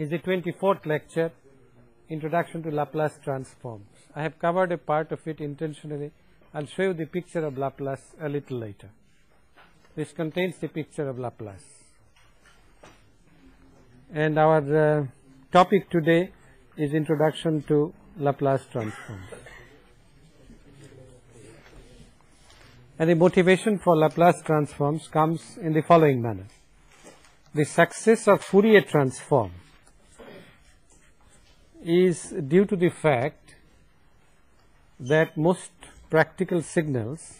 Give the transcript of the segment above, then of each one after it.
is the 24th lecture, Introduction to Laplace Transforms. I have covered a part of it intentionally. I'll show you the picture of Laplace a little later. This contains the picture of Laplace. And our uh, topic today is Introduction to Laplace Transforms. And the motivation for Laplace transforms comes in the following manner. The success of Fourier transform is due to the fact that most practical signals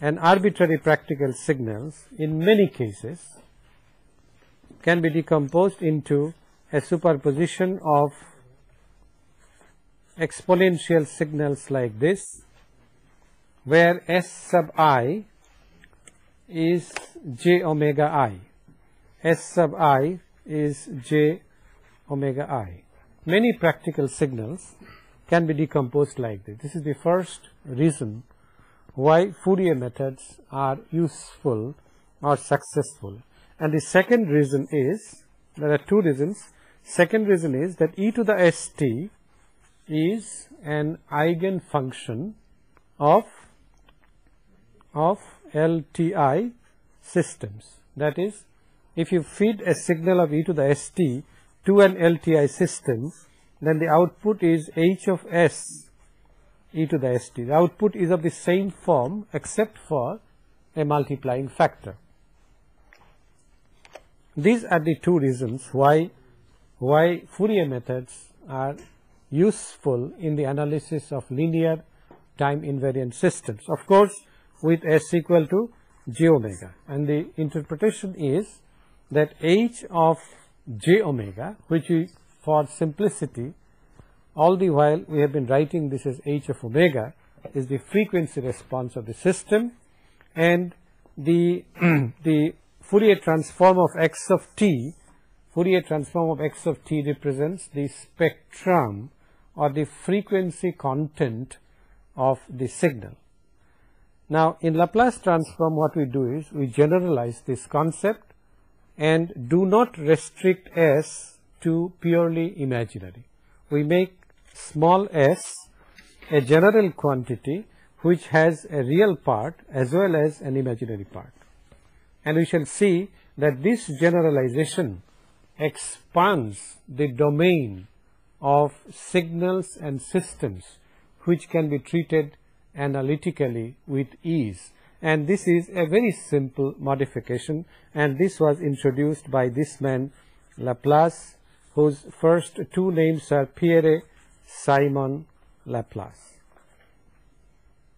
and arbitrary practical signals in many cases can be decomposed into a superposition of exponential signals like this where S sub i is j omega i. S sub i is j omega i. Many practical signals can be decomposed like this. This is the first reason why Fourier methods are useful or successful. And the second reason is, there are two reasons. Second reason is that e to the st is an eigenfunction of of LTI systems. That is, if you feed a signal of e to the st to an LTI system, then the output is h of s e to the st. The output is of the same form except for a multiplying factor. These are the two reasons why, why Fourier methods are useful in the analysis of linear time invariant systems. Of course, with s equal to j omega and the interpretation is that h of j omega which we for simplicity all the while we have been writing this as h of omega is the frequency response of the system and the the Fourier transform of x of t Fourier transform of x of t represents the spectrum or the frequency content of the signal. Now, in Laplace transform what we do is we generalize this concept and do not restrict S to purely imaginary. We make small s a general quantity which has a real part as well as an imaginary part. And we shall see that this generalization expands the domain of signals and systems which can be treated analytically with ease and this is a very simple modification and this was introduced by this man Laplace whose first two names are Pierre Simon Laplace.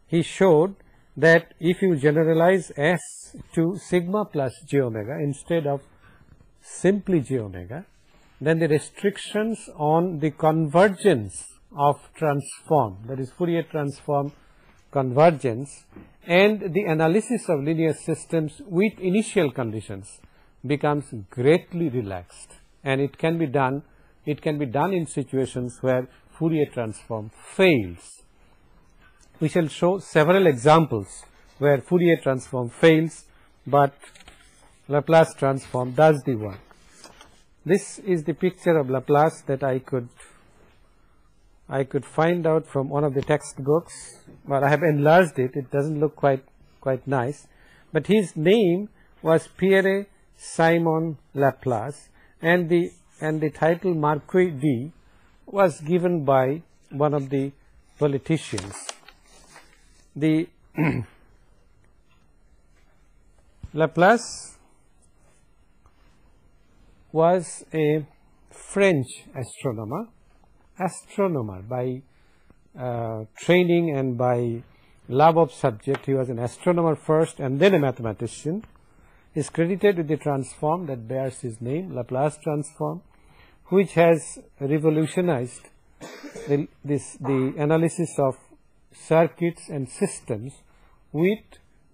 He showed that if you generalize S to sigma plus j omega instead of simply j omega, then the restrictions on the convergence of transform, that is Fourier transform convergence and the analysis of linear systems with initial conditions becomes greatly relaxed and it can be done it can be done in situations where Fourier transform fails. We shall show several examples where Fourier transform fails but Laplace transform does the work. This is the picture of Laplace that I could I could find out from one of the textbooks, but I have enlarged it, it doesn't look quite, quite nice, but his name was Pierre Simon Laplace and the, and the title Marquis de was given by one of the politicians. The Laplace was a French astronomer astronomer by uh, training and by love of subject. He was an astronomer first and then a mathematician. He is credited with the transform that bears his name, Laplace transform, which has revolutionized the, this, the analysis of circuits and systems with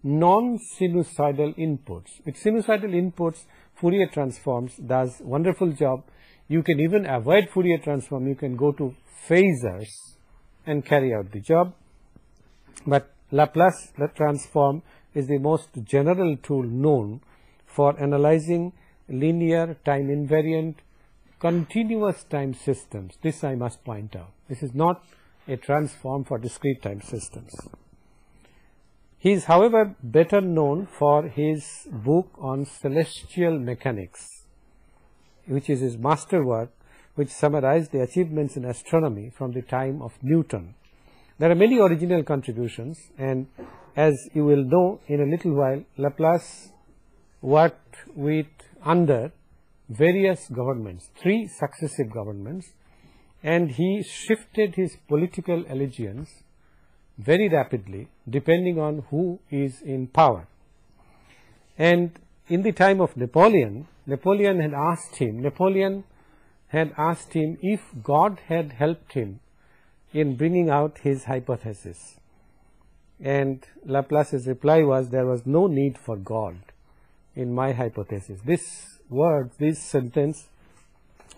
non-sinusoidal inputs. With sinusoidal inputs, Fourier transforms does wonderful job you can even avoid Fourier transform, you can go to phasors and carry out the job. But Laplace transform is the most general tool known for analyzing linear time invariant continuous time systems. This I must point out. This is not a transform for discrete time systems. He is however better known for his book on celestial mechanics, which is his masterwork which summarized the achievements in astronomy from the time of Newton. There are many original contributions and as you will know in a little while Laplace worked with under various governments, three successive governments and he shifted his political allegiance very rapidly depending on who is in power. And in the time of Napoleon, Napoleon had asked him, Napoleon had asked him if God had helped him in bringing out his hypothesis. And Laplace's reply was there was no need for God in my hypothesis. This word, this sentence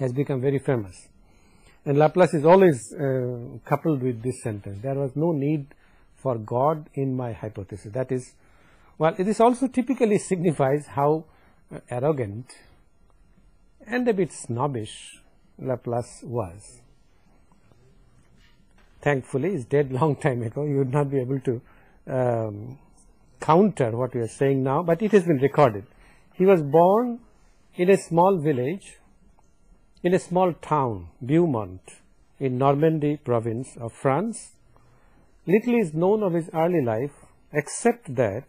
has become very famous. And Laplace is always uh, coupled with this sentence. There was no need for God in my hypothesis. That is, well, this also typically signifies how uh, arrogant and a bit snobbish Laplace was. Thankfully, he's dead long time ago. You would not be able to um, counter what we are saying now, but it has been recorded. He was born in a small village, in a small town, Beaumont, in Normandy province of France. Little is known of his early life except that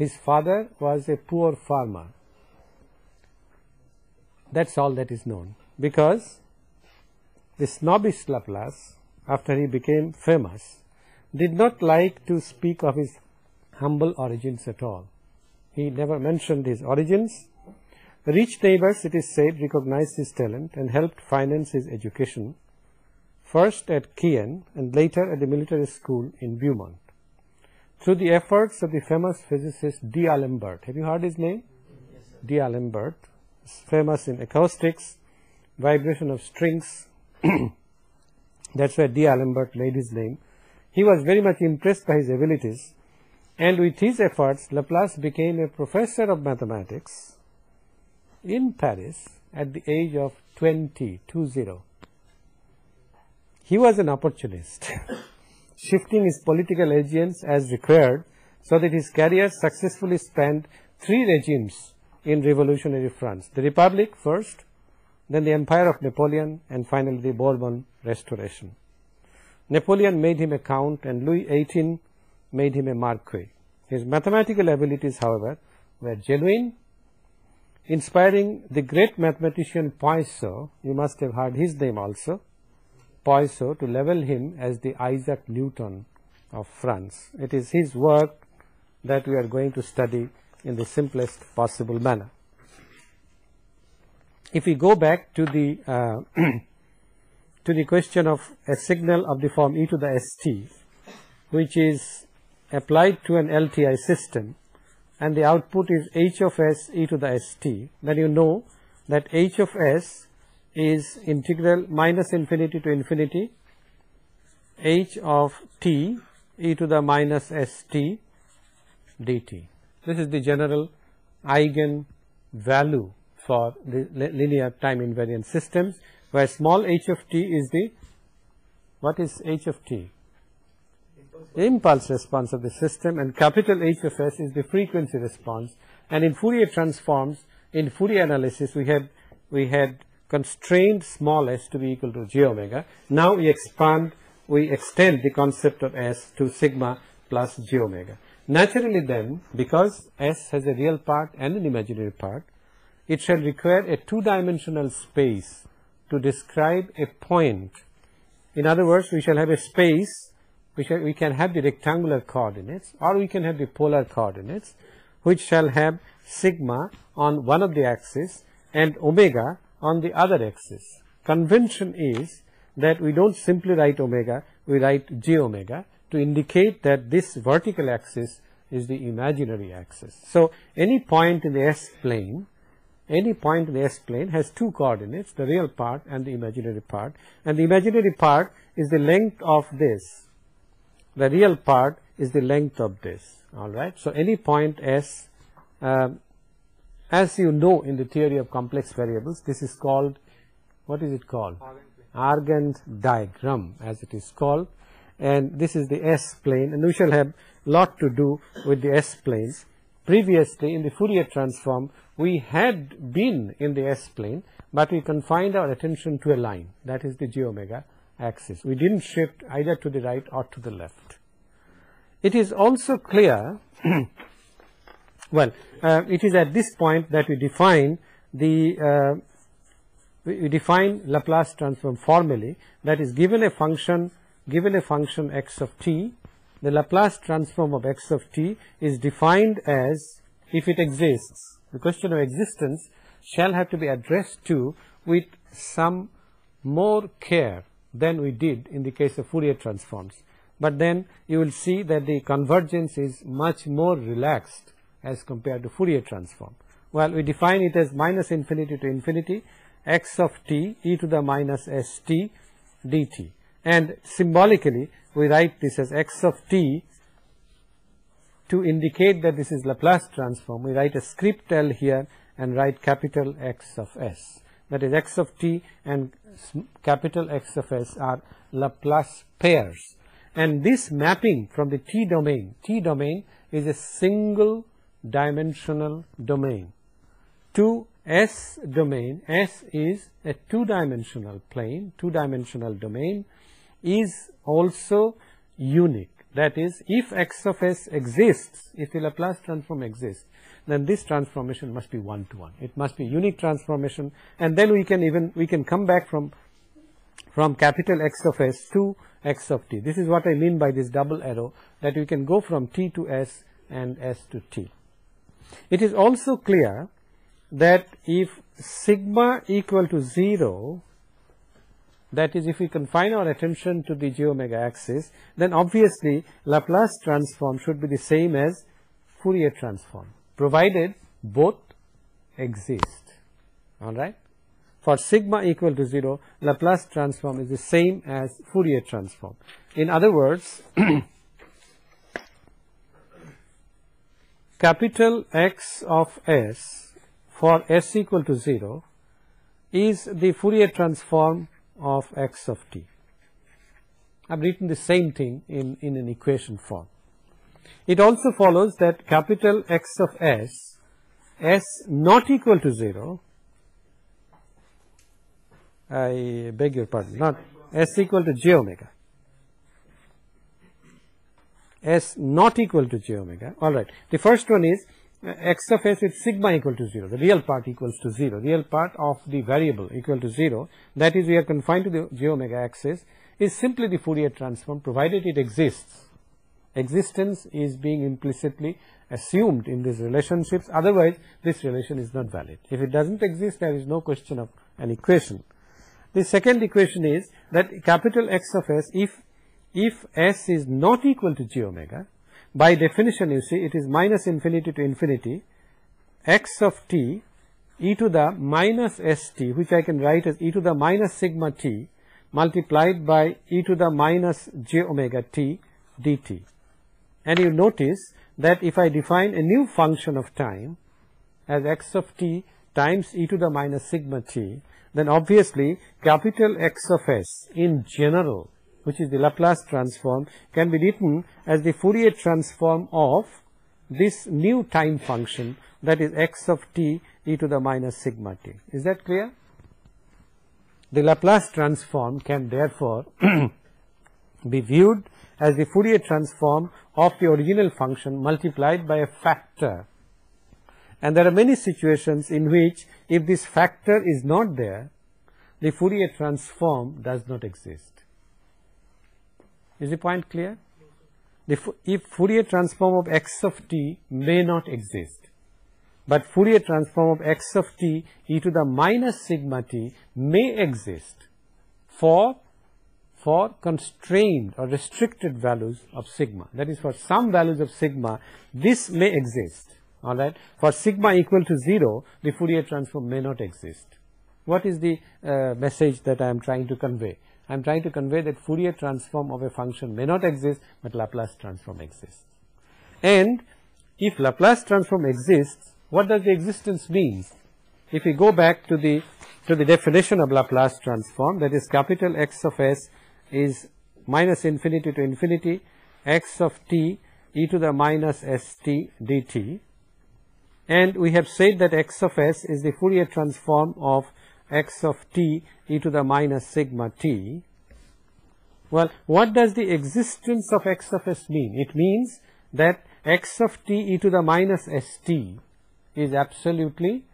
his father was a poor farmer. That's all that is known because the snobbish Laplace, after he became famous, did not like to speak of his humble origins at all. He never mentioned his origins. Rich neighbors, it is said, recognized his talent and helped finance his education, first at Caen and later at the military school in Beaumont. Through the efforts of the famous physicist D'Alembert, have you heard his name? Yes, D'Alembert, famous in acoustics, vibration of strings, that's where D'Alembert made his name. He was very much impressed by his abilities. And with his efforts Laplace became a professor of mathematics in Paris at the age of 20, 20. He was an opportunist, shifting his political allegiance as required so that his career successfully spanned three regimes in revolutionary France. The Republic first, then the empire of Napoleon and finally the Bourbon restoration. Napoleon made him a count and Louis XVIII made him a marquis. His mathematical abilities, however, were genuine, inspiring the great mathematician Poinsot, you must have heard his name also, Poinsot, to level him as the Isaac Newton of France. It is his work that we are going to study in the simplest possible manner if we go back to the uh, to the question of a signal of the form e to the st which is applied to an LTI system and the output is h of s e to the st then you know that h of s is integral minus infinity to infinity h of t e to the minus st dt. This is the general eigen value for the linear time invariant systems where small h of t is the what is h of t impulse response of the system and capital H of s is the frequency response and in Fourier transforms in Fourier analysis we had we had constrained small s to be equal to j omega now we expand we extend the concept of s to sigma plus j omega naturally then because s has a real part and an imaginary part it shall require a two-dimensional space to describe a point. In other words, we shall have a space which we can have the rectangular coordinates or we can have the polar coordinates which shall have sigma on one of the axes and omega on the other axis. Convention is that we don't simply write omega, we write j omega to indicate that this vertical axis is the imaginary axis. So, any point in the S plane any point in the S plane has two coordinates, the real part and the imaginary part. And the imaginary part is the length of this. The real part is the length of this. Alright. So, any point S, um, as you know in the theory of complex variables, this is called what is it called? Argand diagram as it is called and this is the S plane and we shall have lot to do with the S plane. Previously in the Fourier transform we had been in the S plane but we confined our attention to a line that is the j omega axis. We didn't shift either to the right or to the left. It is also clear well uh, it is at this point that we define the uh, we define Laplace transform formally that is given a function given a function x of t the Laplace transform of x of t is defined as if it exists the question of existence shall have to be addressed to with some more care than we did in the case of Fourier transforms. But then you will see that the convergence is much more relaxed as compared to Fourier transform. Well, we define it as minus infinity to infinity x of t e to the minus s t dt. And symbolically we write this as x of t to indicate that this is Laplace transform. We write a script L here and write capital X of s. That is x of t and capital X of s are Laplace pairs. And this mapping from the t domain t domain is a single dimensional domain to S domain, S is a two-dimensional plane, two-dimensional domain is also unique. That is, if x of s exists, if the Laplace transform exists, then this transformation must be one-to-one. It must be unique transformation and then we can even, we can come back from, from capital X of s to x of t. This is what I mean by this double arrow that we can go from t to s and s to t. It is also clear that if sigma equal to 0 that is if we confine our attention to the j omega axis then obviously Laplace transform should be the same as Fourier transform provided both exist alright. For sigma equal to 0 Laplace transform is the same as Fourier transform. In other words capital X of S for s equal to 0 is the Fourier transform of x of t. I have written the same thing in, in an equation form. It also follows that capital X of s, s not equal to 0, I beg your pardon, not s equal to j omega, s not equal to j omega, alright. The first one is uh, x of s with sigma equal to 0, the real part equals to 0, real part of the variable equal to 0, that is we are confined to the j omega axis, is simply the Fourier transform provided it exists. Existence is being implicitly assumed in these relationships, otherwise this relation is not valid. If it doesn't exist, there is no question of an equation. The second equation is that capital X of s, if, if s is not equal to j omega, by definition you see it is minus infinity to infinity x of t e to the minus st which I can write as e to the minus sigma t multiplied by e to the minus j omega t dt. And you notice that if I define a new function of time as x of t times e to the minus sigma t, then obviously capital X of s in general which is the Laplace transform can be written as the Fourier transform of this new time function that is x of t e to the minus sigma t. Is that clear? The Laplace transform can therefore be viewed as the Fourier transform of the original function multiplied by a factor. And there are many situations in which if this factor is not there, the Fourier transform does not exist. Is the point clear? The, if Fourier transform of x of t may not exist, but Fourier transform of x of t e to the minus sigma t may exist for for constrained or restricted values of sigma. That is for some values of sigma, this may exist. Alright. For sigma equal to 0, the Fourier transform may not exist. What is the uh, message that I am trying to convey? I am trying to convey that Fourier transform of a function may not exist, but Laplace transform exists. And if Laplace transform exists, what does the existence mean? If we go back to the to the definition of Laplace transform that is capital X of s is minus infinity to infinity x of t e to the minus st dt and we have said that x of s is the Fourier transform of x of t e to the minus sigma t. Well, what does the existence of x of s mean? It means that x of t e to the minus st is absolutely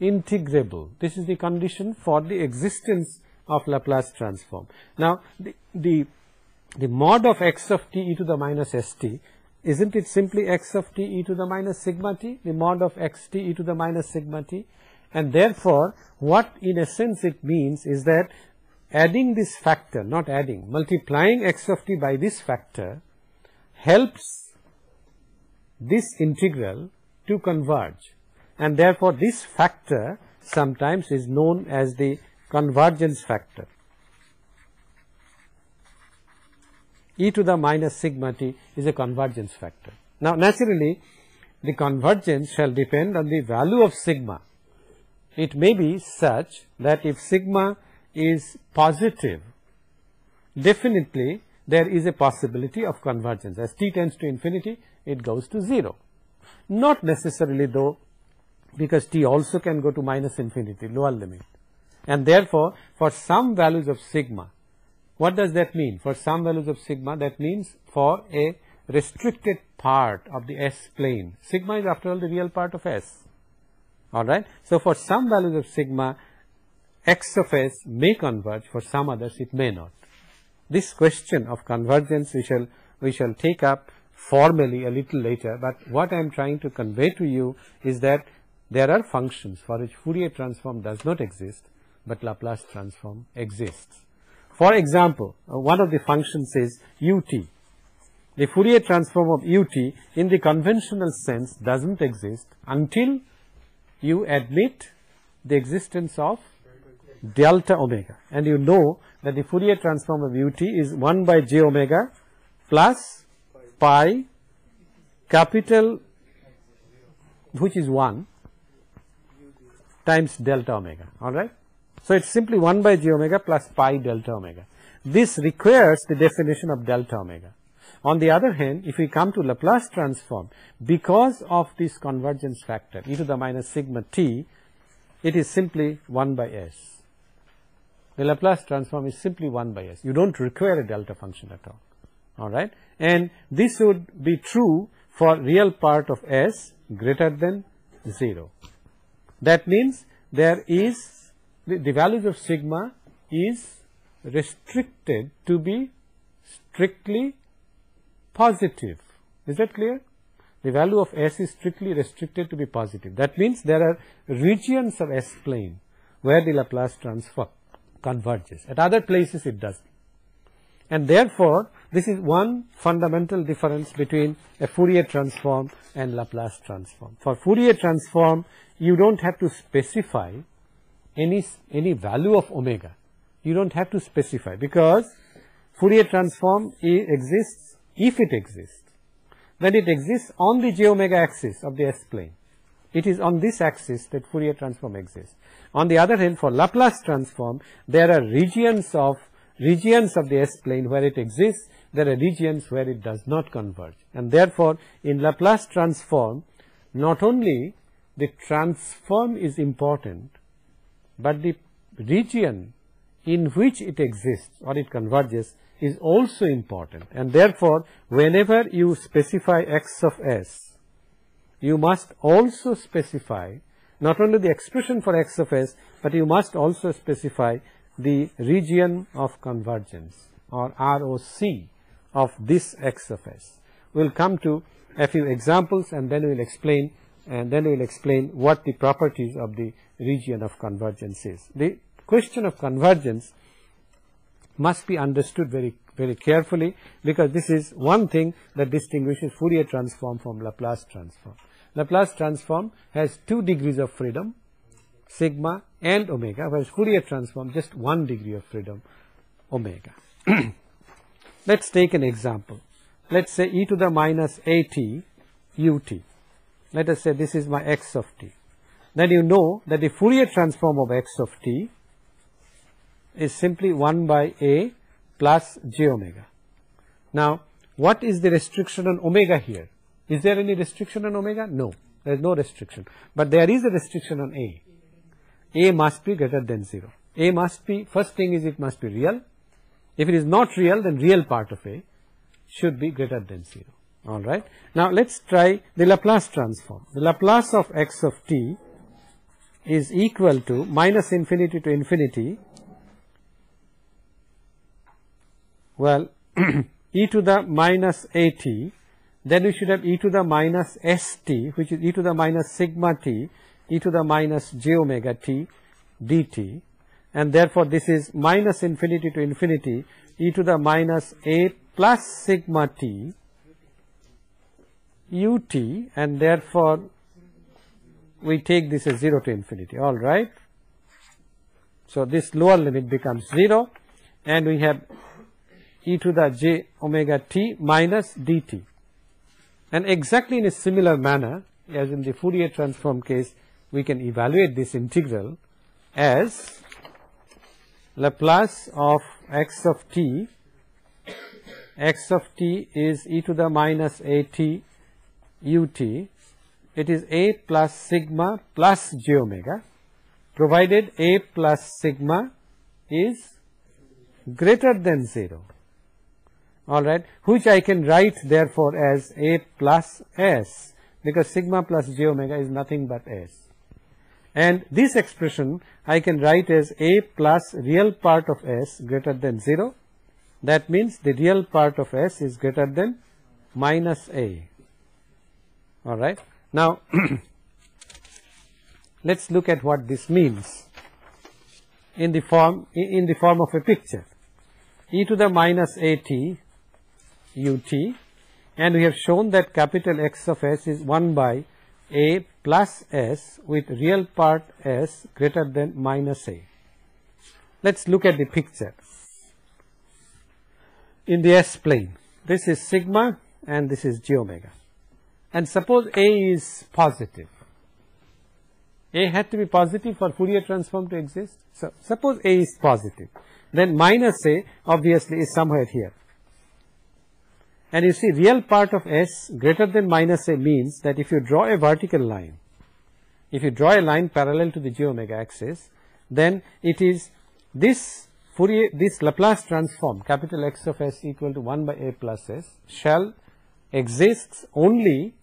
integrable. This is the condition for the existence of Laplace transform. Now, the, the, the mod of x of t e to the minus st isn't it simply x of t e to the minus sigma t, the mod of x t e to the minus sigma t? And therefore, what in a sense it means is that adding this factor, not adding, multiplying x of t by this factor helps this integral to converge. And therefore, this factor sometimes is known as the convergence factor. e to the minus sigma t is a convergence factor. Now, naturally, the convergence shall depend on the value of sigma. It may be such that if sigma is positive, definitely there is a possibility of convergence. As t tends to infinity, it goes to 0. Not necessarily though, because t also can go to minus infinity, lower limit. And therefore, for some values of sigma, what does that mean? For some values of sigma, that means for a restricted part of the S plane. Sigma is after all the real part of S. Alright. So, for some values of sigma, x of s may converge, for some others it may not. This question of convergence we shall, we shall take up formally a little later, but what I am trying to convey to you is that there are functions for which Fourier transform does not exist, but Laplace transform exists. For example, uh, one of the functions is ut. The Fourier transform of ut in the conventional sense does not exist until you admit the existence of delta omega. And you know that the Fourier transform of ut is 1 by j omega plus pi capital which is 1 times delta omega, alright. So, it is simply 1 by j omega plus pi delta omega. This requires the definition of delta omega. On the other hand, if we come to Laplace transform, because of this convergence factor e to the minus sigma t, it is simply 1 by s. The Laplace transform is simply 1 by s. You do not require a delta function at all. Alright. And this would be true for real part of s greater than 0. That means there is the, the values of sigma is restricted to be strictly positive. Is that clear? The value of S is strictly restricted to be positive. That means there are regions of S plane where the Laplace transform converges. At other places it does. Not. And therefore, this is one fundamental difference between a Fourier transform and Laplace transform. For Fourier transform, you don't have to specify any, any value of omega. You don't have to specify because Fourier transform exists if it exists. Then it exists on the j omega axis of the S plane. It is on this axis that Fourier transform exists. On the other hand, for Laplace transform, there are regions of regions of the S plane where it exists, there are regions where it does not converge. And therefore, in Laplace transform, not only the transform is important, but the region in which it exists or it converges is also important and therefore, whenever you specify x of s, you must also specify not only the expression for x of s, but you must also specify the region of convergence or ROC of this x of s. We will come to a few examples and then we will explain and then we will explain what the properties of the region of convergence is. The question of convergence must be understood very very carefully because this is one thing that distinguishes Fourier transform from Laplace transform. Laplace transform has two degrees of freedom sigma and omega whereas Fourier transform just one degree of freedom omega. Let us take an example. Let us say e to the minus at ut. Let us say this is my x of t then you know that the Fourier transform of x of t is simply 1 by a plus j omega. Now, what is the restriction on omega here? Is there any restriction on omega? No, there is no restriction. But there is a restriction on a. a must be greater than 0. a must be, first thing is it must be real. If it is not real, then real part of a should be greater than 0. Alright. Now, let us try the Laplace transform. The Laplace of x of t is equal to minus infinity to infinity well e to the minus at then we should have e to the minus st which is e to the minus sigma t e to the minus j omega t dt and therefore this is minus infinity to infinity e to the minus a plus sigma t ut and therefore we take this as 0 to infinity. All right. So, this lower limit becomes 0 and we have e to the j omega t minus dt and exactly in a similar manner as in the Fourier transform case we can evaluate this integral as Laplace of x of t. X of t is e to the minus a t u t. It is a plus sigma plus j omega provided a plus sigma is greater than 0 alright which I can write therefore as a plus s because sigma plus j omega is nothing but s. And this expression I can write as a plus real part of s greater than 0 that means the real part of s is greater than minus a. Alright now, let us look at what this means in the form in the form of a picture. E to the minus at ut and we have shown that capital X of s is 1 by a plus s with real part s greater than minus a. Let us look at the picture in the s plane this is sigma and this is j omega and suppose A is positive. A had to be positive for Fourier transform to exist. So, suppose A is positive, then minus A obviously is somewhere here. And you see real part of S greater than minus A means that if you draw a vertical line, if you draw a line parallel to the j omega axis, then it is this Fourier, this Laplace transform capital X of S equal to 1 by A plus S shall exists only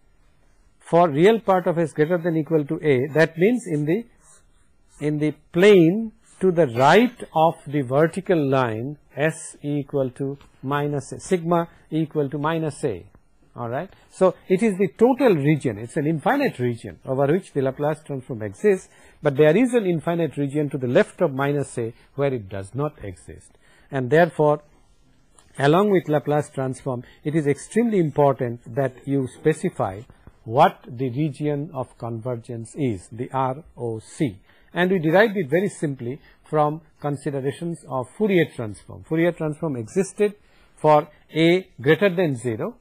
for real part of s greater than equal to a. That means in the in the plane to the right of the vertical line s equal to minus a sigma equal to minus a. Alright. So, it is the total region. It is an infinite region over which the Laplace transform exists, but there is an infinite region to the left of minus a where it does not exist. And therefore along with Laplace transform it is extremely important that you specify what the region of convergence is the ROC and we derived it very simply from considerations of Fourier transform. Fourier transform existed for a greater than 0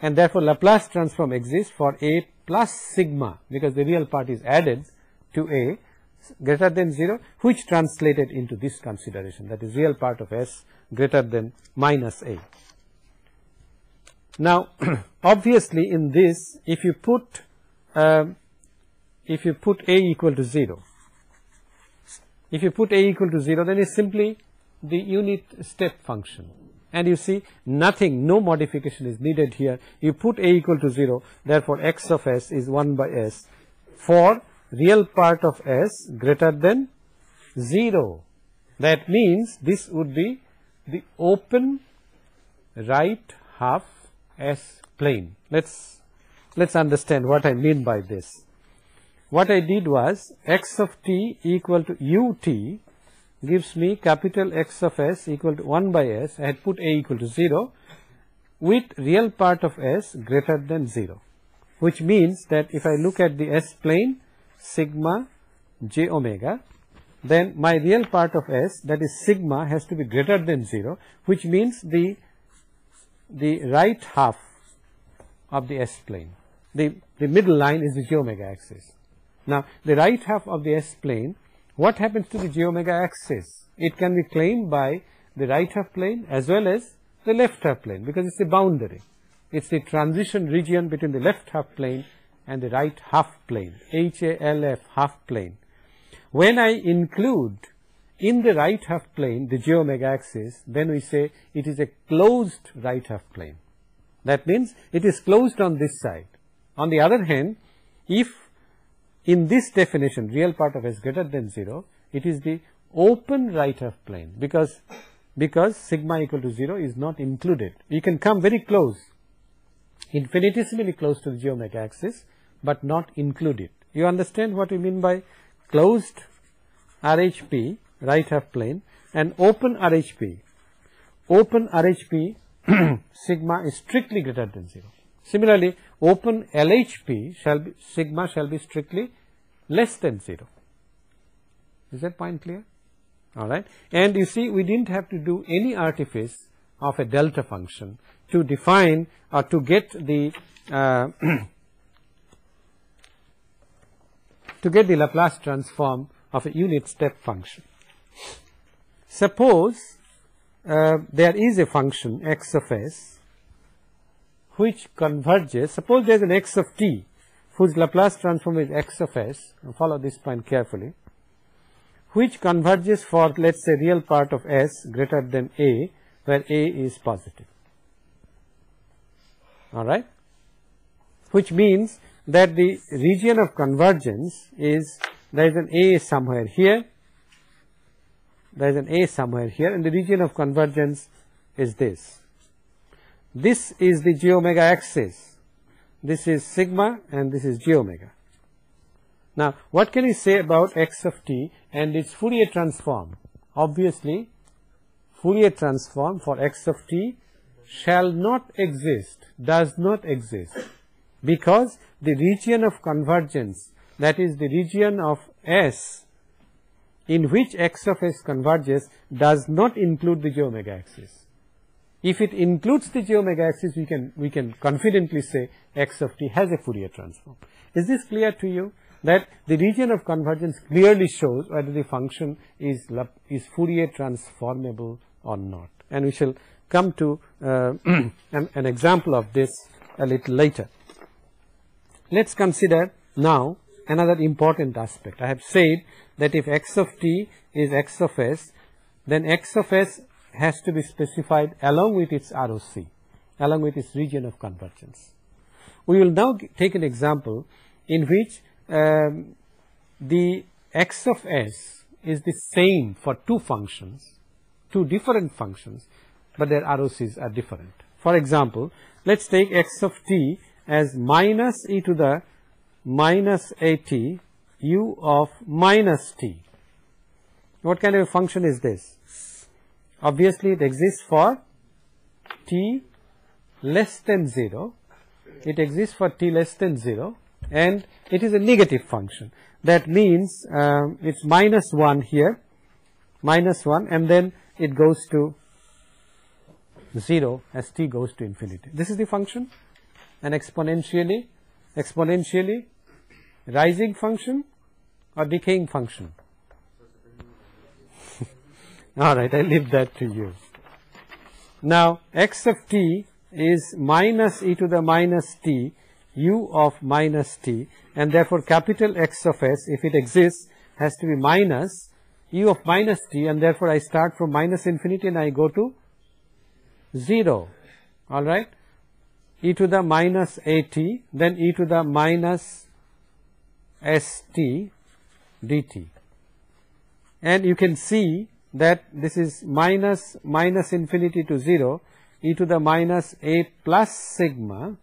and therefore Laplace transform exists for a plus sigma because the real part is added to a greater than 0 which translated into this consideration that is real part of s greater than minus a. Now, obviously in this if you put uh, if you put a equal to 0 if you put a equal to 0 then it's simply the unit step function and you see nothing no modification is needed here you put a equal to 0 therefore x of s is 1 by s for real part of s greater than 0 that means this would be the open right half S plane. Let's let's understand what I mean by this. What I did was x of t equal to ut gives me capital X of s equal to 1 by s. I had put a equal to 0 with real part of s greater than 0 which means that if I look at the s plane sigma j omega then my real part of s that is sigma has to be greater than 0 which means the the right half of the S plane. The, the middle line is the j omega axis. Now, the right half of the S plane, what happens to the j omega axis? It can be claimed by the right half plane as well as the left half plane because it's a boundary. It's the transition region between the left half plane and the right half plane, HALF half plane. When I include in the right half plane the j omega axis, then we say it is a closed right half plane. That means it is closed on this side. On the other hand, if in this definition real part of s greater than 0, it is the open right half plane because because sigma equal to 0 is not included. You can come very close, infinitesimally close to the geometric axis, but not include it. You understand what we mean by closed RHP, right half plane, and open RHP. Open RHP sigma is strictly greater than 0. Similarly, open LHP shall be sigma shall be strictly less than 0. Is that point clear? All right. And you see, we didn't have to do any artifice of a delta function to define or to get the uh, to get the Laplace transform of a unit step function. Suppose uh, there is a function x of s which converges, suppose there is an x of t whose Laplace transform is x of s, follow this point carefully, which converges for let us say real part of s greater than a where a is positive. Alright? Which means that the region of convergence is there is an a somewhere here, there is an a somewhere here and the region of convergence is this. This is the j omega axis, this is sigma and this is j omega. Now, what can we say about x of t and its Fourier transform? Obviously, Fourier transform for x of t shall not exist, does not exist, because the region of convergence, that is the region of S in which x of s converges does not include the j omega axis. If it includes the j omega axis, we can, we can confidently say x of t has a Fourier transform. Is this clear to you? That the region of convergence clearly shows whether the function is, is Fourier transformable or not. And we shall come to uh, an, an example of this a little later. Let's consider now another important aspect. I have said that if x of t is x of s, then x of s has to be specified along with its ROC, along with its region of convergence. We will now take an example in which um, the x of s is the same for two functions, two different functions, but their ROCs are different. For example, let's take x of t as minus e to the minus at u of minus t. What kind of a function is this? Obviously, it exists for t less than 0. It exists for t less than 0 and it is a negative function. That means um, it's minus 1 here, minus 1 and then it goes to 0 as t goes to infinity. This is the function an exponentially, exponentially rising function or decaying function? All right, I leave that to you. Now, x of t is minus e to the minus t u of minus t and therefore capital X of s if it exists has to be minus u of minus t and therefore I start from minus infinity and I go to 0 alright e to the minus at then e to the minus st dt and you can see that this is minus minus infinity to 0 e to the minus a plus sigma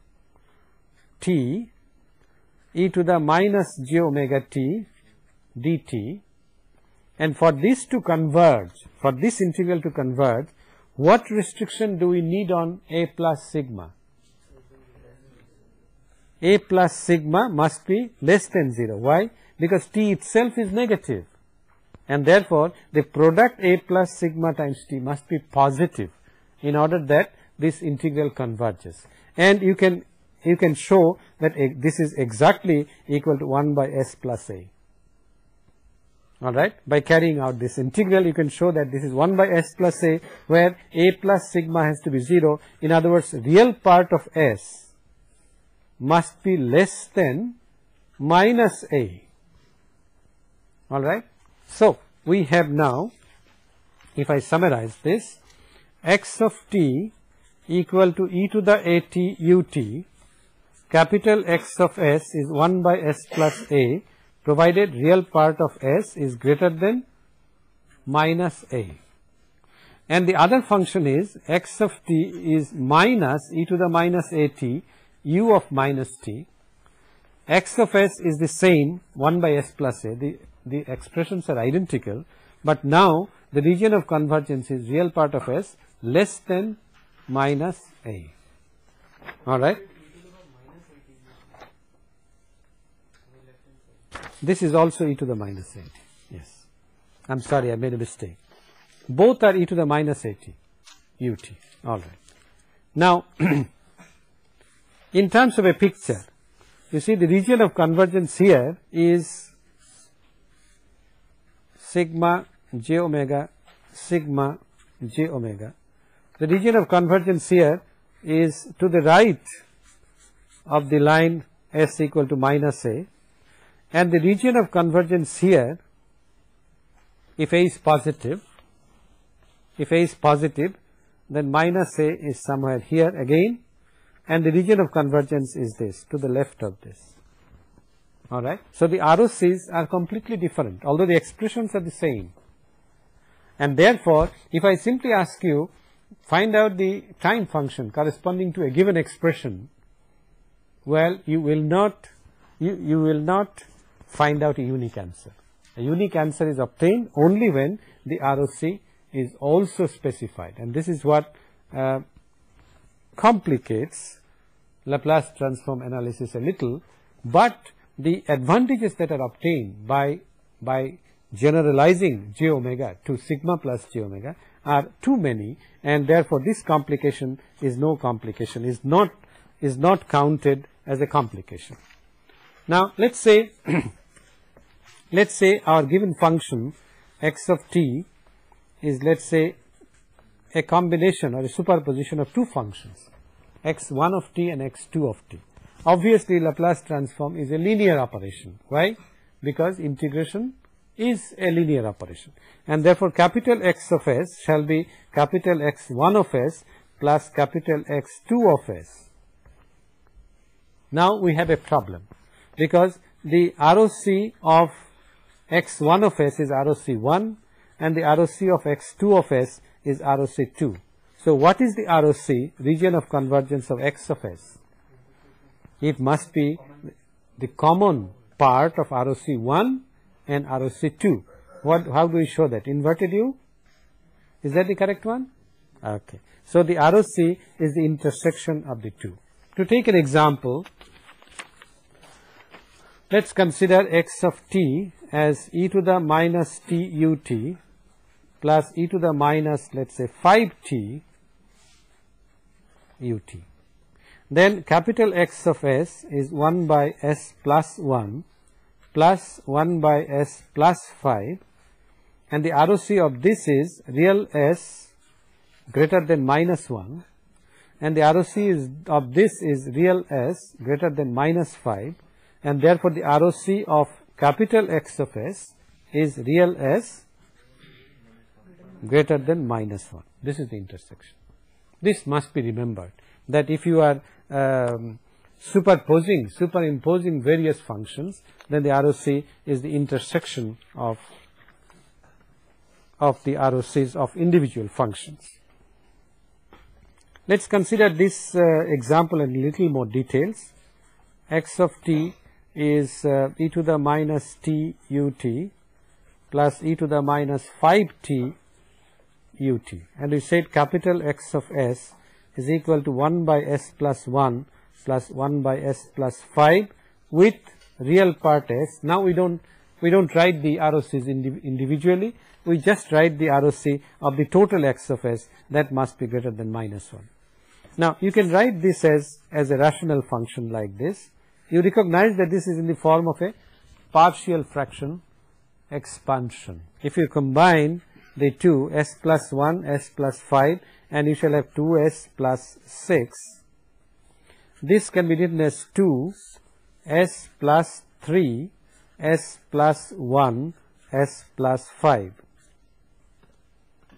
t e to the minus j omega t dt and for this to converge for this integral to converge what restriction do we need on a plus sigma a plus sigma must be less than 0. Why? Because t itself is negative and therefore, the product a plus sigma times t must be positive in order that this integral converges. And you can you can show that this is exactly equal to 1 by s plus a alright. By carrying out this integral you can show that this is 1 by s plus a where a plus sigma has to be 0. In other words real part of s must be less than minus a alright. So, we have now if I summarize this x of t equal to e to the at ut capital X of s is 1 by s plus a provided real part of s is greater than minus a. And the other function is x of t is minus e to the minus a t u of minus t. x of s is the same 1 by s plus a, the, the expressions are identical, but now the region of convergence is real part of s less than minus a. Alright. This is also e to the minus 80. Yes. I am sorry, I made a mistake. Both are e to the minus 80 ut. All right. Now, in terms of a picture, you see the region of convergence here is sigma j omega sigma j omega. The region of convergence here is to the right of the line s equal to minus a. And the region of convergence here if A is positive if A is positive then minus A is somewhere here again. And the region of convergence is this to the left of this alright. So, the ROCs are completely different although the expressions are the same and therefore, if I simply ask you find out the time function corresponding to a given expression well you will not you, you will not find out a unique answer. A unique answer is obtained only when the ROC is also specified and this is what uh, complicates Laplace transform analysis a little, but the advantages that are obtained by, by generalizing j omega to sigma plus j omega are too many and therefore this complication is no complication, is not, is not counted as a complication. Now, let us say let us say our given function x of t is let us say a combination or a superposition of two functions x1 of t and x2 of t. Obviously, Laplace transform is a linear operation. Why? Because integration is a linear operation and therefore, capital X of s shall be capital X1 of s plus capital X2 of s. Now, we have a problem because the ROC of x1 of s is ROC1 and the ROC of x2 of s is ROC2. So, what is the ROC region of convergence of x of s? It must be the common part of ROC1 and ROC2. What, how do we show that? Inverted U? Is that the correct one? Okay. So, the ROC is the intersection of the two. To take an example, let us consider x of t as e to the minus t ut plus e to the minus let us say 5t ut. Then capital X of s is 1 by s plus 1 plus 1 by s plus 5 and the ROC of this is real s greater than minus 1 and the ROC is of this is real s greater than minus 5 and therefore, the ROC of capital X of s is real s greater than minus 1. This is the intersection. This must be remembered that if you are um, superposing, superimposing various functions, then the ROC is the intersection of, of the ROCs of individual functions. Let us consider this uh, example in little more details. x of t is uh, e to the minus t u t plus e to the minus 5 t u t and we said capital X of s is equal to 1 by s plus 1 plus 1 by s plus 5 with real part s. Now, we do not we do not write the ROCs individually, we just write the ROC of the total x of s that must be greater than minus 1. Now, you can write this as, as a rational function like this. You recognize that this is in the form of a partial fraction expansion. If you combine the two s plus 1, s plus 5 and you shall have 2s plus 6, this can be written as 2 s plus 3 s plus 1 s plus 5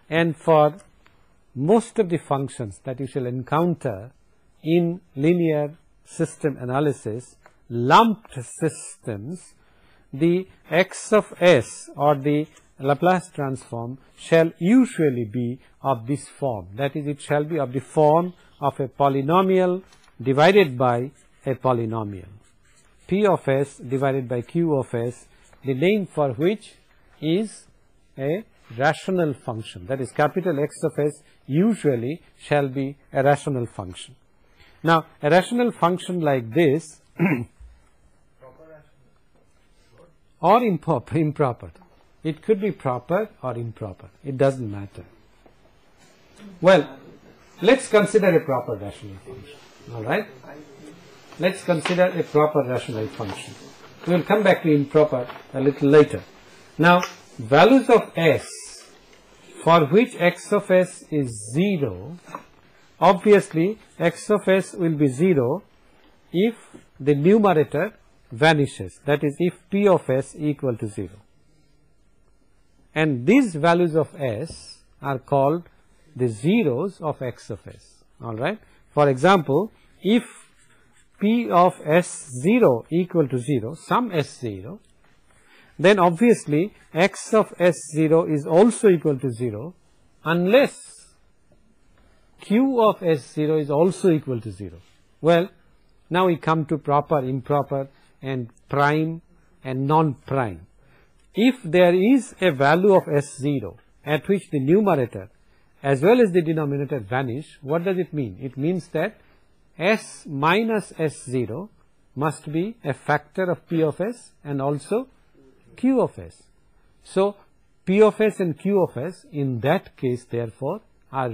and for most of the functions that you shall encounter in linear system analysis lumped systems the x of s or the Laplace transform shall usually be of this form that is it shall be of the form of a polynomial divided by a polynomial p of s divided by q of s the name for which is a rational function that is capital X of s usually shall be a rational function. Now a rational function like this or improper, improper. It could be proper or improper. It doesn't matter. Well, let's consider a proper rational function. All right? Let's consider a proper rational function. We will come back to improper a little later. Now, values of s for which x of s is 0, obviously x of s will be 0 if the numerator vanishes that is if p of s equal to 0 and these values of s are called the zeros of x of s alright. For example, if p of s0 equal to 0 some s0 then obviously x of s0 is also equal to 0 unless q of s0 is also equal to 0. Well, now we come to proper, improper and prime and non-prime. If there is a value of S0 at which the numerator as well as the denominator vanish, what does it mean? It means that S minus S0 must be a factor of P of S and also Q of S. So, P of S and Q of S in that case therefore are,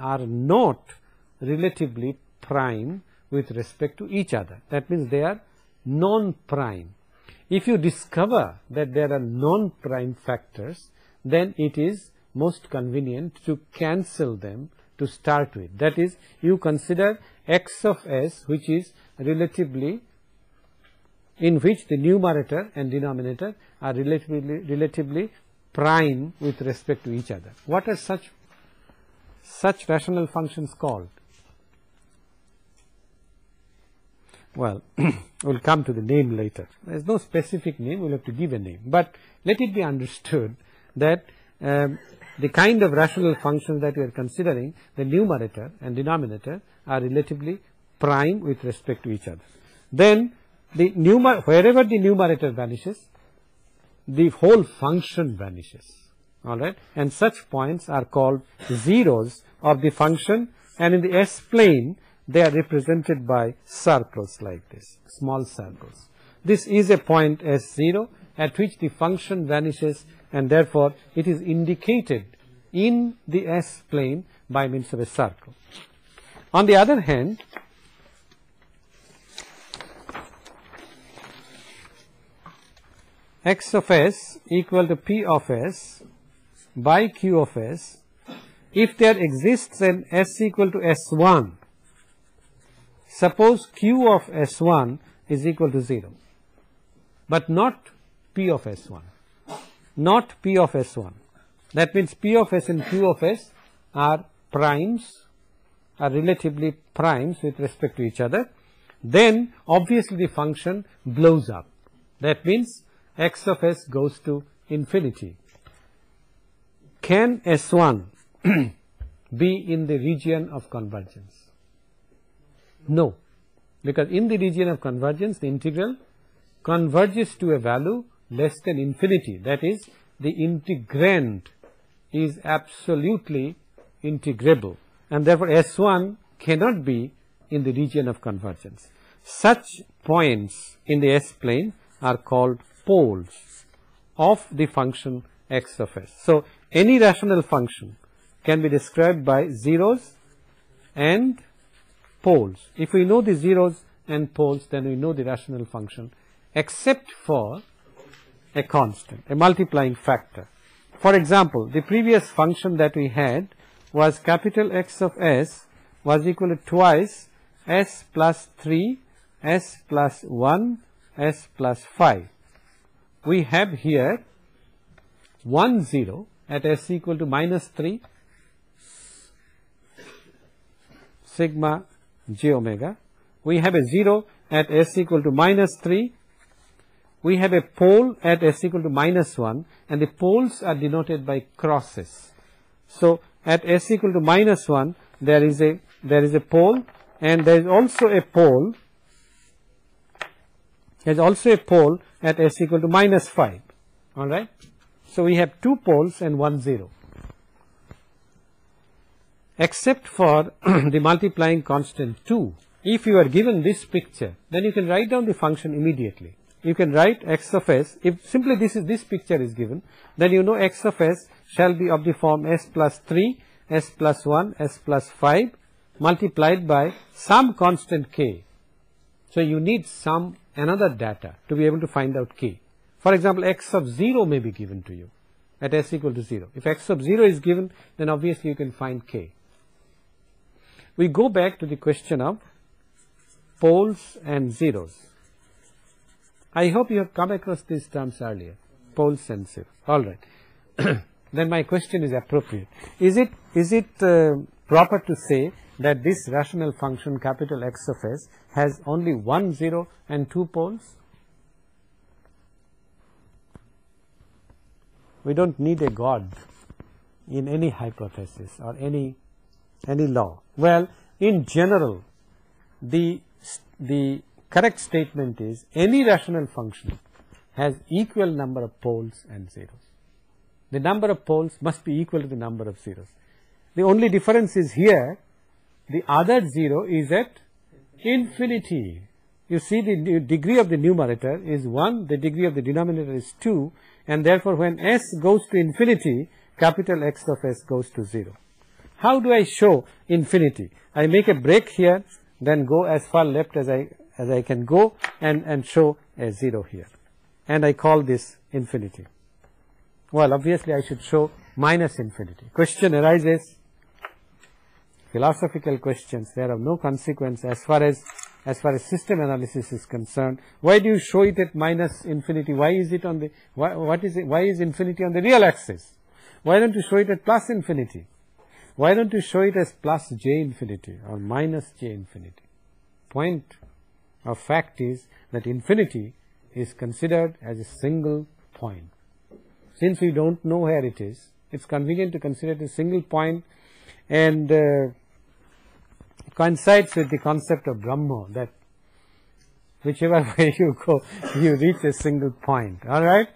are not relatively prime with respect to each other. That means they are non-prime. If you discover that there are non-prime factors, then it is most convenient to cancel them to start with. That is, you consider x of s which is relatively in which the numerator and denominator are relatively, relatively prime with respect to each other. What are such, such rational functions called? Well, we'll come to the name later. There's no specific name, we'll have to give a name. But let it be understood that um, the kind of rational functions that we are considering, the numerator and denominator are relatively prime with respect to each other. Then the numer wherever the numerator vanishes, the whole function vanishes. Alright, and such points are called zeros of the function and in the S plane they are represented by circles like this, small circles. This is a point S0 at which the function vanishes and therefore it is indicated in the S plane by means of a circle. On the other hand, x of s equal to p of s by q of s, if there exists an s equal to s1 Suppose Q of S1 is equal to 0, but not P of S1, not P of S1. That means P of S and Q of S are primes, are relatively primes with respect to each other. Then obviously the function blows up. That means x of s goes to infinity. Can S1 be in the region of convergence? No, because in the region of convergence, the integral converges to a value less than infinity. That is, the integrand is absolutely integrable and therefore S1 cannot be in the region of convergence. Such points in the S plane are called poles of the function x of s. So, any rational function can be described by zeros and poles. If we know the zeros and poles, then we know the rational function, except for a constant, a multiplying factor. For example, the previous function that we had was capital X of s was equal to twice s plus 3, s plus 1, s plus 5. We have here 1 0 at s equal to minus 3 sigma j omega. We have a 0 at s equal to minus 3 we have a pole at s equal to minus 1 and the poles are denoted by crosses. So, at s equal to minus 1 there is a there is a pole and there is also a pole there is also a pole at s equal to minus 5 alright. So, we have two poles and one 0 except for the multiplying constant 2 if you are given this picture then you can write down the function immediately. You can write x of s. If simply this is this picture is given then you know x of s shall be of the form s plus 3 s plus 1 s plus 5 multiplied by some constant k. So you need some another data to be able to find out k. For example x of 0 may be given to you at s equal to 0 if x of 0 is given then obviously you can find k we go back to the question of poles and zeros I hope you have come across these terms earlier, pole sensitive. All right. then my question is appropriate. Is it is it uh, proper to say that this rational function capital X of s has only one zero and two poles? We don't need a God in any hypothesis or any any law. Well, in general, the the correct statement is any rational function has equal number of poles and zeros. The number of poles must be equal to the number of zeros. The only difference is here the other 0 is at infinity. You see the degree of the numerator is 1, the degree of the denominator is 2 and therefore when s goes to infinity capital X of s goes to 0. How do I show infinity? I make a break here then go as far left as I as I can go and, and show a 0 here and I call this infinity. Well obviously I should show minus infinity. Question arises philosophical questions they are of no consequence as far as as far as system analysis is concerned. Why do you show it at minus infinity? Why is it on the why, what is it why is infinity on the real axis? Why don't you show it at plus infinity? Why don't you show it as plus j infinity or minus j infinity? Point of fact is that infinity is considered as a single point. Since we don't know where it is, it's convenient to consider it a single point and uh, coincides with the concept of Brahma that whichever way you go, you reach a single point. All right?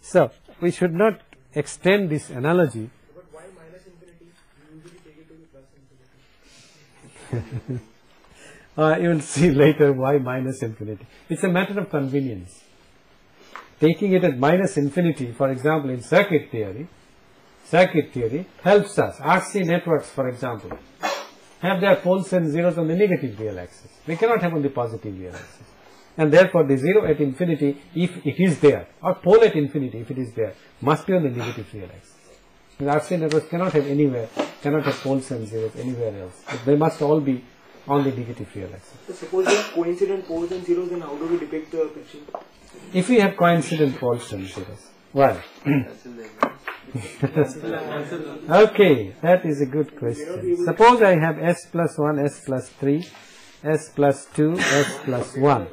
So, we should not extend this analogy. But why minus infinity? You usually take it to the plus infinity. Uh, you will see later why minus infinity. It's a matter of convenience. Taking it at minus infinity, for example, in circuit theory, circuit theory helps us. RC networks, for example, have their poles and zeros on the negative real axis. They cannot have on the positive real axis. And therefore, the zero at infinity, if it is there, or pole at infinity, if it is there, must be on the negative real axis. The RC networks cannot have anywhere, cannot have poles and zeros anywhere else. They must all be on the negative real axis. So suppose we have coincident poles and zeros, then how do we depict the picture? If we have coincident poles and zeros, well, okay, that is a good question. Suppose I have s plus 1, s plus 3, s plus 2, s plus 1.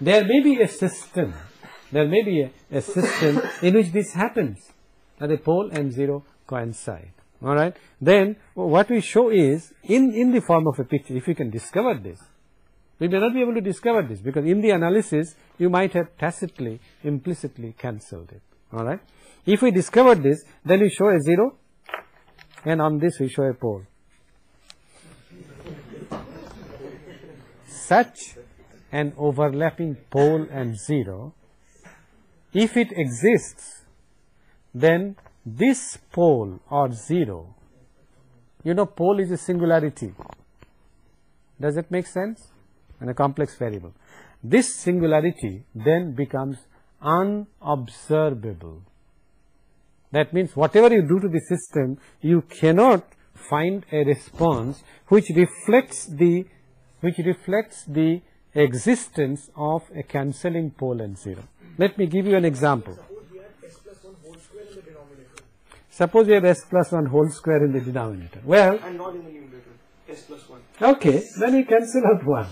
There may be a system, there may be a, a system in which this happens, that the pole and zero coincide. Alright, then what we show is in, in the form of a picture, if you can discover this, we may not be able to discover this because in the analysis you might have tacitly, implicitly cancelled it. Alright, if we discover this, then we show a 0 and on this we show a pole. Such an overlapping pole and 0, if it exists, then this pole or 0, you know pole is a singularity. Does it make sense? And a complex variable. This singularity then becomes unobservable. That means whatever you do to the system, you cannot find a response which reflects the which reflects the existence of a cancelling pole and zero. Let me give you an example. Suppose we have s plus 1 whole square in the denominator. You have s plus 1 whole square in the denominator. Well, And not in the numerator. s plus 1. okay, then you cancel out 1.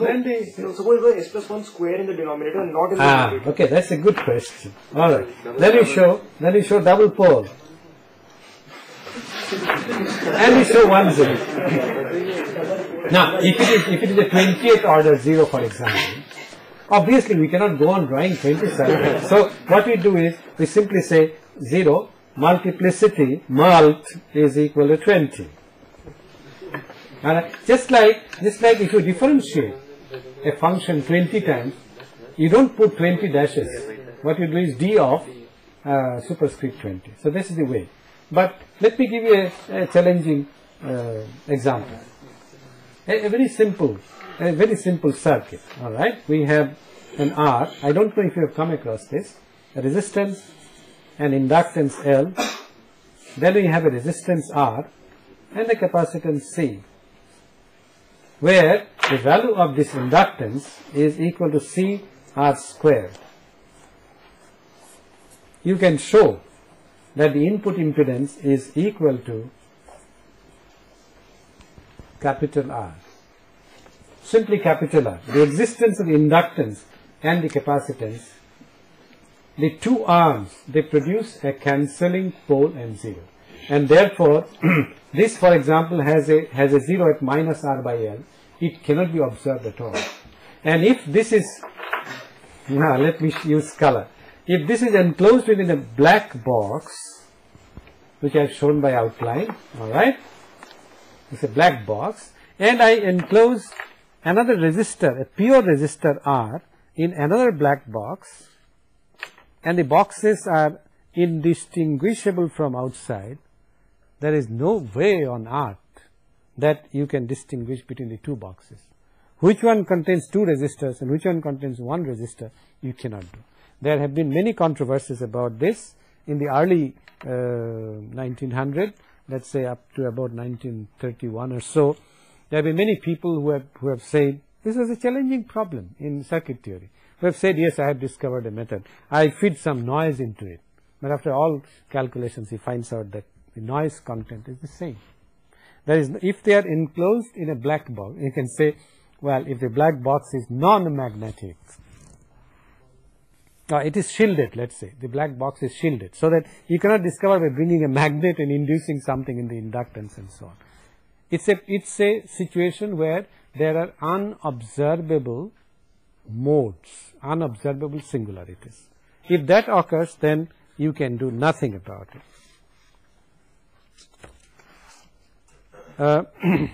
Then the, No, suppose we have s plus 1 square in the denominator and not in the ah, numerator. okay, that's a good question. All right. Then you show, then you show double pole. and you show 1 0. Now, if it is, if it is a 20th order 0, for example, obviously we cannot go on drawing 27. so, what we do is, we simply say 0 multiplicity mult is equal to 20. Alright, just like, just like if you differentiate a function 20 times, you don't put 20 dashes. What you do is d of uh, superscript 20. So this is the way. But let me give you a, a challenging uh, example. A, a very simple, a very simple circuit. All right, we have an R. I don't know if you have come across this. A resistance, an inductance L. Then we have a resistance R and a capacitance C where the value of this inductance is equal to C R squared. You can show that the input impedance is equal to capital R. Simply capital R. The existence of the inductance and the capacitance, the two arms, they produce a cancelling pole and zero. And therefore, this for example has a, has a zero at minus R by L. It cannot be observed at all. And if this is, now let me use color. If this is enclosed within a black box, which I have shown by outline, alright, it's a black box, and I enclose another resistor, a pure resistor R, in another black box, and the boxes are indistinguishable from outside, there is no way on earth that you can distinguish between the two boxes. Which one contains two resistors and which one contains one resistor, you cannot do. There have been many controversies about this in the early uh, 1900, let's say up to about 1931 or so. There have been many people who have, who have said, this was a challenging problem in circuit theory. Who have said, yes, I have discovered a method. I feed some noise into it. But after all calculations, he finds out that the noise content is the same. that is if they are enclosed in a black box, you can say, well, if the black box is non-magnetic, uh, it is shielded, let's say, the black box is shielded, so that you cannot discover by bringing a magnet and inducing something in the inductance and so on. It's a, it's a situation where there are unobservable modes, unobservable singularities. If that occurs, then you can do nothing about it. Uh,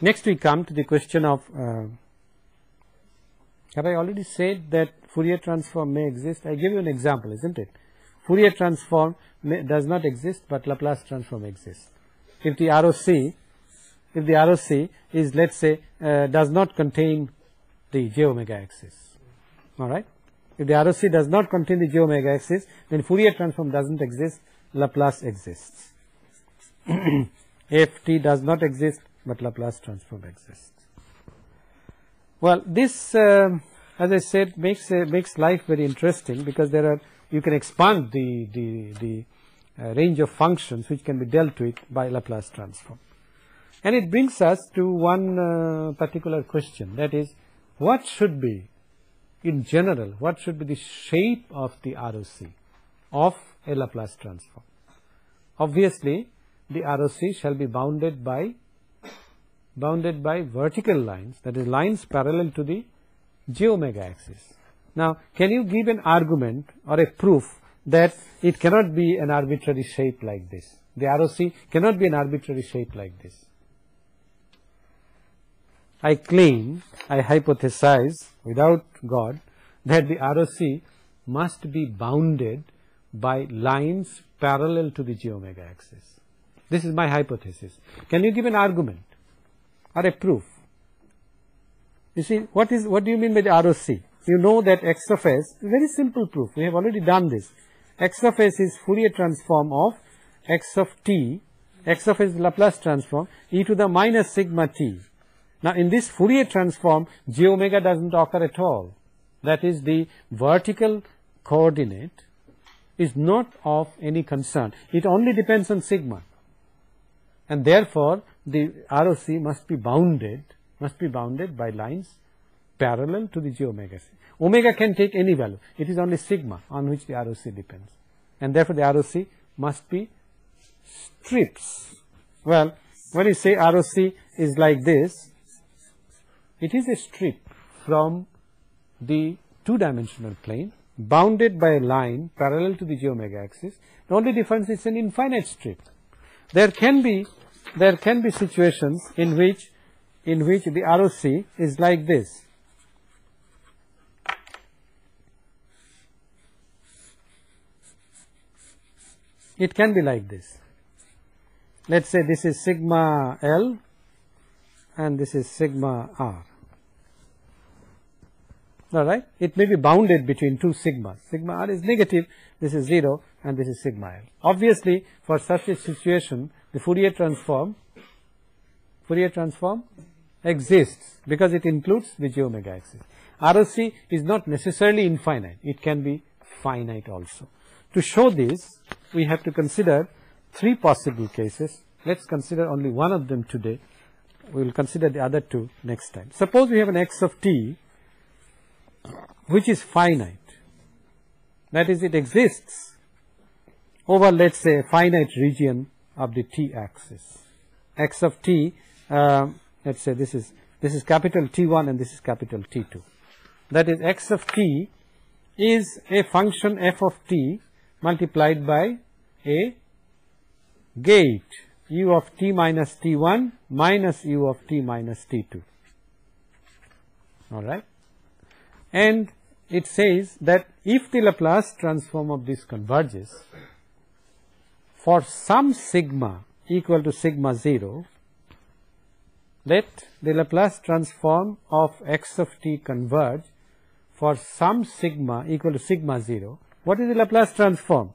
next we come to the question of, uh, have I already said that Fourier transform may exist? I give you an example, isn't it? Fourier transform may, does not exist, but Laplace transform exists. If the ROC, if the ROC is, let's say, uh, does not contain the j omega axis, all right? If the ROC does not contain the j omega axis, then Fourier transform doesn't exist, Laplace exists. if t does not exist, but Laplace transform exists. Well, this, um as I said, makes uh, makes life very interesting because there are you can expand the the the uh, range of functions which can be dealt with by Laplace transform, and it brings us to one uh, particular question that is, what should be, in general, what should be the shape of the ROC of a Laplace transform? Obviously, the ROC shall be bounded by bounded by vertical lines, that is lines parallel to the j omega axis. Now, can you give an argument or a proof that it cannot be an arbitrary shape like this? The ROC cannot be an arbitrary shape like this. I claim, I hypothesize without God that the ROC must be bounded by lines parallel to the j omega axis. This is my hypothesis. Can you give an argument? or a proof. You see, what is, what do you mean by the ROC? You know that x of s, very simple proof, we have already done this. x of s is Fourier transform of x of t, x of s is Laplace transform, e to the minus sigma t. Now, in this Fourier transform, j omega doesn't occur at all. That is, the vertical coordinate is not of any concern. It only depends on sigma. And therefore, the ROC must be bounded, must be bounded by lines parallel to the j omega. Omega can take any value. It is only sigma on which the ROC depends. And therefore, the ROC must be strips. Well, when you say ROC is like this, it is a strip from the two-dimensional plane bounded by a line parallel to the j omega axis. The only difference is an infinite strip. There can be there can be situations in which in which the ROC is like this. It can be like this. Let's say this is sigma L and this is sigma R. All right. It may be bounded between two sigmas. Sigma R is negative, this is 0 and this is sigma L. Obviously, for such a situation, the Fourier transform, Fourier transform exists because it includes the j omega axis. ROC is not necessarily infinite, it can be finite also. To show this, we have to consider three possible cases. Let's consider only one of them today. We will consider the other two next time. Suppose we have an x of t which is finite. That is, it exists over, let's say, a finite region of the t axis. x of t, uh, let's say this is this is capital T1 and this is capital T2. That is, x of t is a function f of t multiplied by a gate u of t minus t1 minus u of t minus t2. All right and it says that if the Laplace transform of this converges for some sigma equal to sigma 0, let the Laplace transform of x of t converge for some sigma equal to sigma 0. What is the Laplace transform?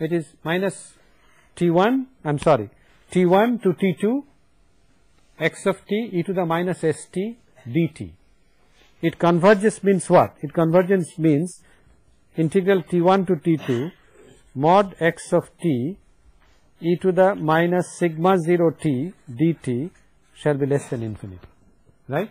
It is minus t1, I am sorry, t1 to t2 x of t e to the minus st dt. It converges means what? It convergence means integral t1 to t2 mod x of t e to the minus sigma 0 t dt shall be less than infinity. Right?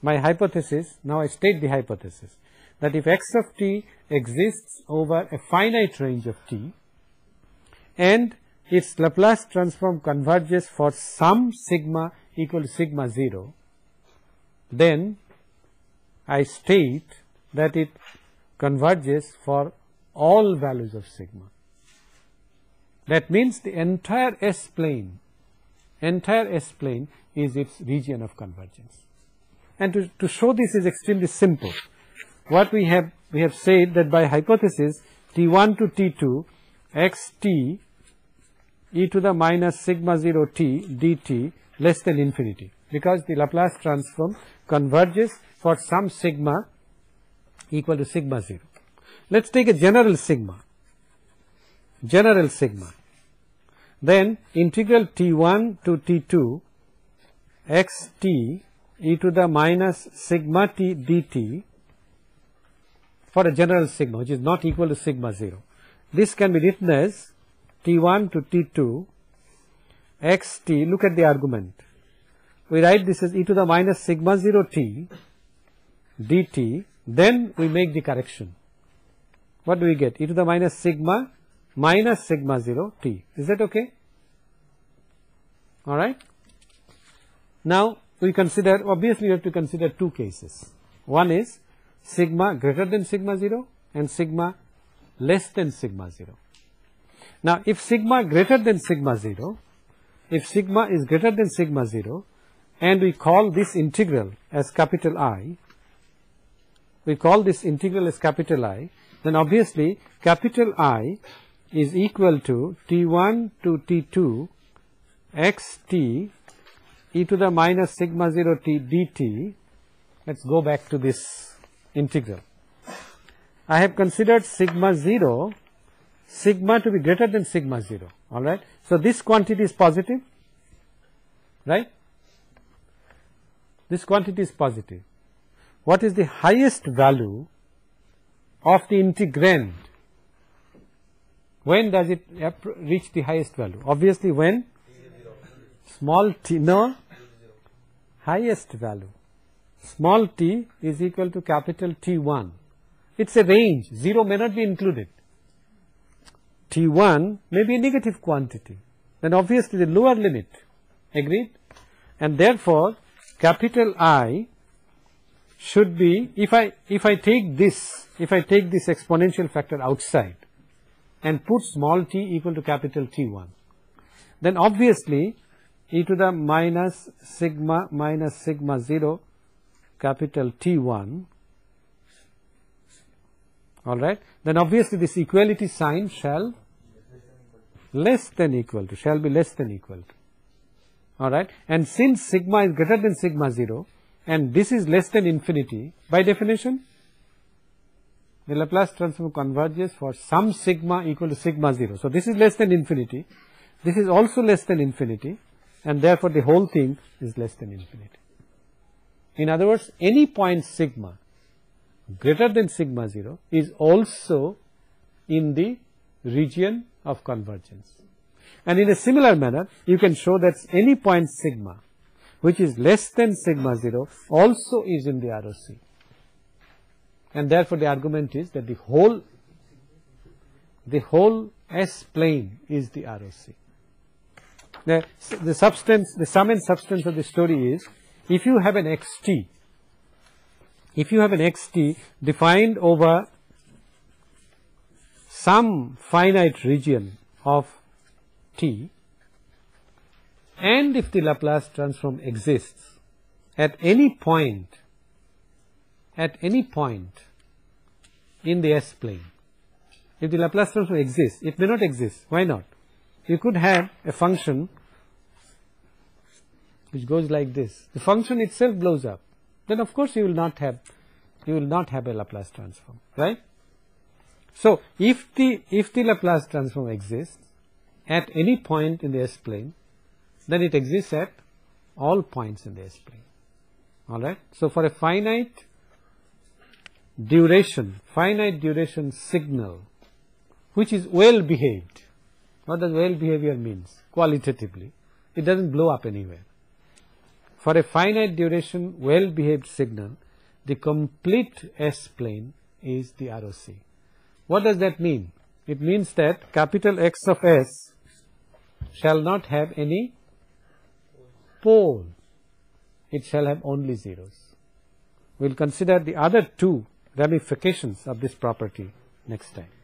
My hypothesis, now I state the hypothesis, that if x of t exists over a finite range of t and its Laplace transform converges for some sigma equal to sigma 0, then I state that it converges for all values of sigma. That means the entire S plane, entire S plane is its region of convergence. And to, to show this is extremely simple. What we have, we have said that by hypothesis T1 to T2 xt e to the minus sigma 0 t dt less than infinity because the Laplace transform converges for some sigma equal to sigma 0. Let us take a general sigma, general sigma. Then integral t1 to t2 x t e to the minus sigma t dt for a general sigma which is not equal to sigma 0. This can be written as t1 to t2 x t, look at the argument, we write this as e to the minus sigma 0 t dt, then we make the correction. What do we get? e to the minus sigma minus sigma 0 t. Is that okay? Alright. Now, we consider, obviously we have to consider two cases. One is sigma greater than sigma 0 and sigma less than sigma 0. Now, if sigma greater than sigma 0, if sigma is greater than sigma 0, and we call this integral as capital I, we call this integral as capital I, then obviously capital I is equal to T1 to T2 xt e to the minus sigma 0 t dt, let us go back to this integral. I have considered sigma 0, sigma to be greater than sigma 0, alright. So, this quantity is positive, right. This quantity is positive. What is the highest value of the integrand? When does it reach the highest value? Obviously, when small t, no, highest value. Small t is equal to capital T1. It is a range, 0 may not be included. T1 may be a negative quantity, then obviously the lower limit, agreed? And therefore, capital I should be, if I, if I take this, if I take this exponential factor outside and put small t equal to capital T1, then obviously e to the minus sigma minus sigma 0 capital T1 alright then obviously this equality sign shall less than equal to shall be less than equal to. Alright and since sigma is greater than sigma 0 and this is less than infinity by definition the Laplace transform converges for some sigma equal to sigma 0 so this is less than infinity. This is also less than infinity and therefore the whole thing is less than infinity. In other words, any point sigma greater than sigma 0 is also in the region of convergence. And in a similar manner, you can show that any point sigma which is less than sigma 0 also is in the ROC. And therefore, the argument is that the whole the whole S plane is the ROC. Now, the substance, the sum and substance of the story is, if you have an xt, if you have an xt defined over some finite region of t, and if the Laplace transform exists at any point, at any point in the S plane, if the Laplace transform exists, it may not exist, why not? you could have a function which goes like this. The function itself blows up. Then of course you will not have you will not have a Laplace transform, right? So if the if the Laplace transform exists at any point in the S plane, then it exists at all points in the S plane. Alright? So for a finite duration, finite duration signal which is well behaved what does well behavior means? Qualitatively. It doesn't blow up anywhere. For a finite duration well behaved signal, the complete S plane is the ROC. What does that mean? It means that capital X of S shall not have any pole. It shall have only zeros. We will consider the other two ramifications of this property next time.